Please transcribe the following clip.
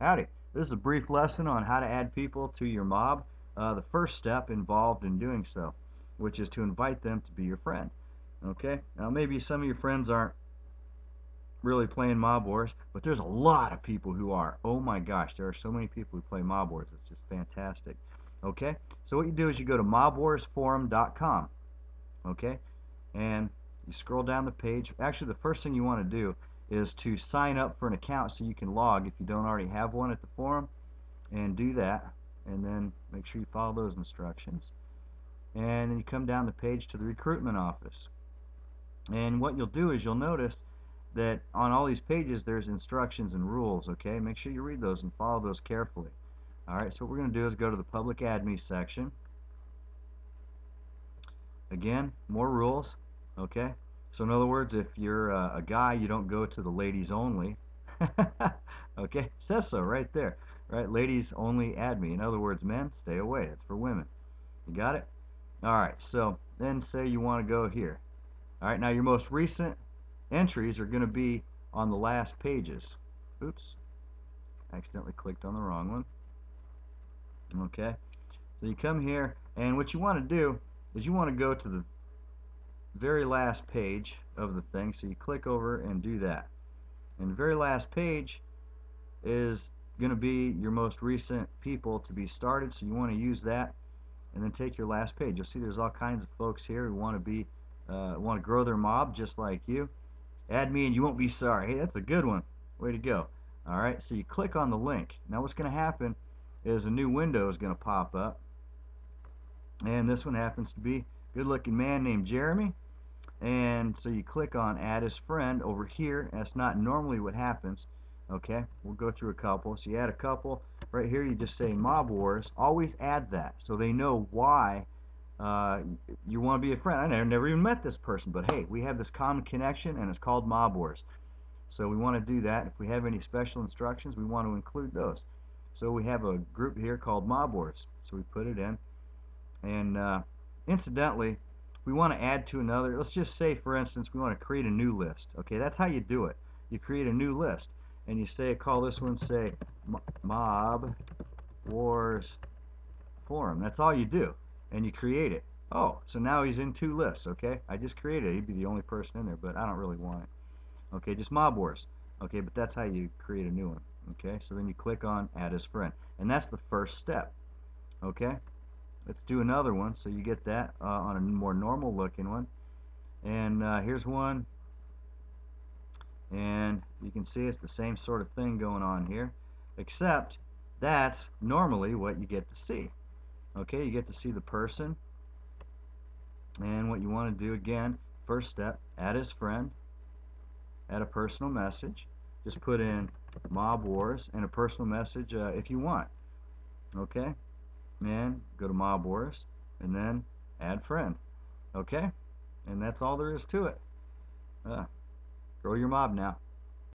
Howdy. This is a brief lesson on how to add people to your mob. Uh, the first step involved in doing so, which is to invite them to be your friend. Okay? Now maybe some of your friends aren't really playing Mob Wars, but there's a lot of people who are. Oh my gosh, there are so many people who play Mob Wars. It's just fantastic. Okay? So what you do is you go to mobwarsforum.com. Okay? And you scroll down the page. Actually, the first thing you want to do is to sign up for an account so you can log if you don't already have one at the forum and do that and then make sure you follow those instructions. And then you come down the page to the recruitment office. And what you'll do is you'll notice that on all these pages there's instructions and rules okay? Make sure you read those and follow those carefully. Alright so what we're going to do is go to the public add me section. Again more rules okay so in other words, if you're a, a guy, you don't go to the ladies only. okay, says so right there. Right, ladies only add me. In other words, men, stay away. It's for women. You got it? All right. So then say you want to go here. All right. Now your most recent entries are going to be on the last pages. Oops. Accidentally clicked on the wrong one. Okay. So you come here, and what you want to do is you want to go to the very last page of the thing. So you click over and do that. And the very last page is going to be your most recent people to be started. So you want to use that and then take your last page. You'll see there's all kinds of folks here who want to be uh, want to grow their mob just like you. Add me and you won't be sorry. Hey that's a good one. Way to go. Alright so you click on the link. Now what's going to happen is a new window is going to pop up. And this one happens to be good looking man named Jeremy and so you click on add as friend over here. That's not normally what happens okay? We'll go through a couple. So you add a couple. Right here you just say mob wars. Always add that so they know why uh, you want to be a friend. I never, even met this person but hey we have this common connection and it's called mob wars. So we want to do that. If we have any special instructions we want to include those. So we have a group here called mob wars. So we put it in. And uh, incidentally we want to add to another. Let's just say for instance we want to create a new list. Okay that's how you do it. You create a new list and you say call this one say mob wars forum. That's all you do and you create it. Oh so now he's in two lists okay? I just created it. He'd be the only person in there but I don't really want it. Okay just mob wars. Okay but that's how you create a new one okay? So then you click on add as friend and that's the first step okay let's do another one so you get that uh, on a more normal looking one. And uh, here's one. And you can see it's the same sort of thing going on here except that's normally what you get to see. Okay you get to see the person. And what you want to do again first step add his friend add a personal message. Just put in mob wars and a personal message uh, if you want. Okay and go to mob wars and then add friend okay? And that's all there is to it. Uh, grow your mob now